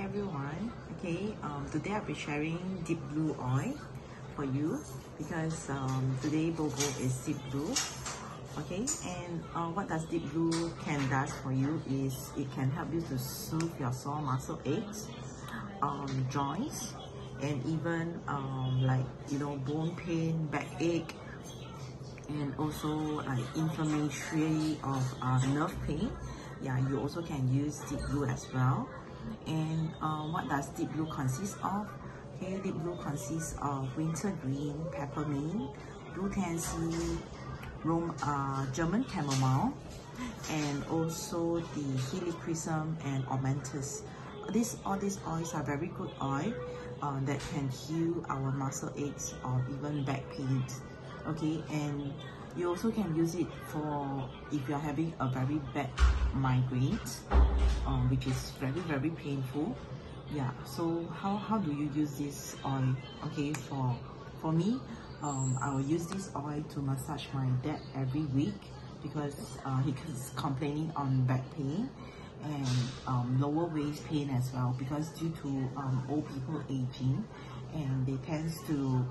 everyone. Okay um, today I'll be sharing deep blue oil for you because um, today Bobo is deep blue. Okay and uh, what does deep blue can does for you is it can help you to soothe your sore muscle aches um, joints and even um, like you know bone pain backache and also like inflammatory of uh, nerve pain. Yeah you also can use deep blue as well and uh, what does deep blue consist of? Okay deep blue consists of wintergreen peppermint blue tansy Rome, uh, German chamomile and also the helichrysum and osmanthus this all these oils are very good oil uh, that can heal our muscle aches or even back pains. Okay and you also can use it for if you're having a very bad migraine um, which is very very painful. Yeah so how how do you use this oil? Okay for for me um, I will use this oil to massage my dad every week because uh, he's complaining on back pain and um, lower waist pain as well because due to um, old people aging and they tends to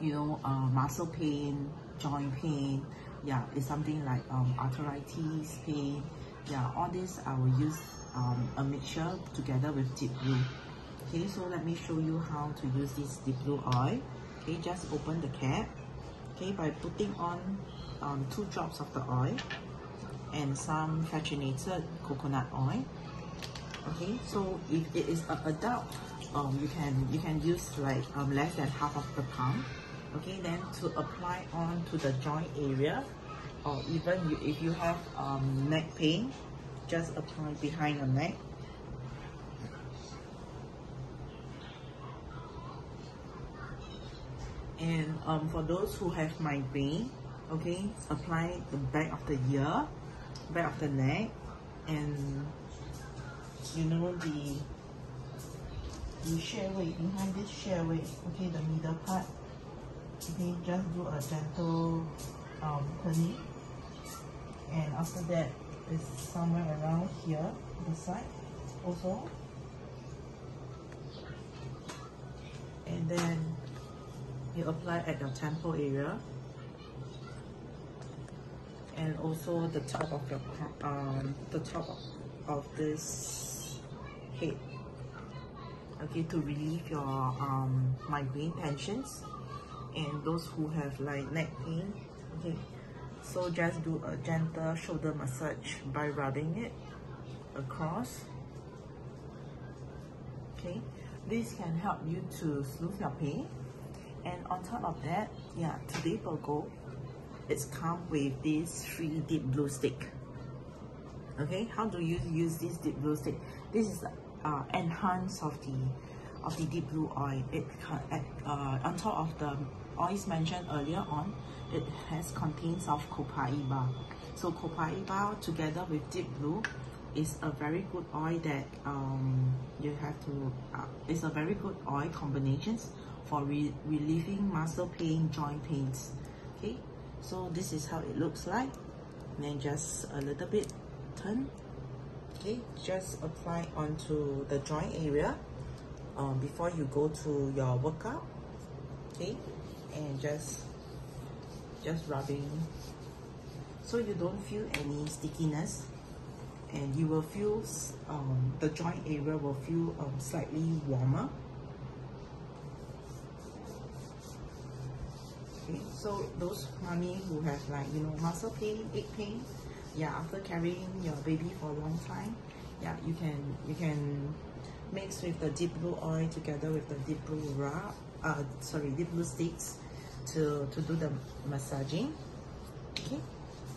you know uh, muscle pain joint pain. Yeah it's something like um, arthritis pain yeah all this I will use um, a mixture together with deep blue. Okay so let me show you how to use this deep blue oil. Okay just open the cap. Okay by putting on um, two drops of the oil and some fractionated coconut oil. Okay so if it is an adult um, you can you can use like um, less than half of the palm okay then to apply on to the joint area or even you, if you have um, neck pain just apply behind your neck. And um, for those who have migraine okay apply the back of the ear back of the neck and you know the the share weight behind this share weight okay the middle part okay just do a gentle um, turning and after that is somewhere around here this side also. And then you apply at your temple area. And also the top of your um the top of, of this head. Okay to relieve your um migraine tensions. And those who have like neck pain okay so just do a gentle shoulder massage by rubbing it across. Okay this can help you to soothe your pain. And on top of that yeah today BOGO it's come with this free deep blue stick. Okay how do you use this deep blue stick? This is uh enhance of the of the deep blue oil. It at uh, on top of the oils mentioned earlier on it has contains of copaiba so copaiba together with deep blue is a very good oil that um, you have to uh, it's a very good oil combinations for re relieving muscle pain joint pains. Okay? So this is how it looks like. And then just a little bit turn. Okay? Just apply onto the joint area um, before you go to your workout. Okay? And just just rubbing. So you don't feel any stickiness and you will feel um, the joint area will feel um, slightly warmer. Okay so those mommy who have like you know muscle pain ache pain yeah after carrying your baby for a long time yeah you can you can mix with the deep blue oil together with the deep blue rub uh sorry deep blue sticks to to do the massaging. Okay.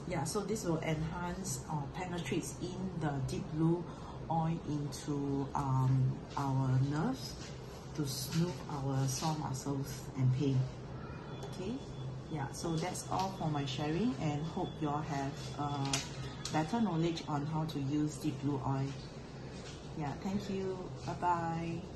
Yeah so this will enhance or penetrates in the deep blue oil into um our nerves to smooth our sore muscles and pain. Okay. Yeah so that's all for my sharing and hope you all have uh, better knowledge on how to use deep blue oil. Yeah thank you. Bye bye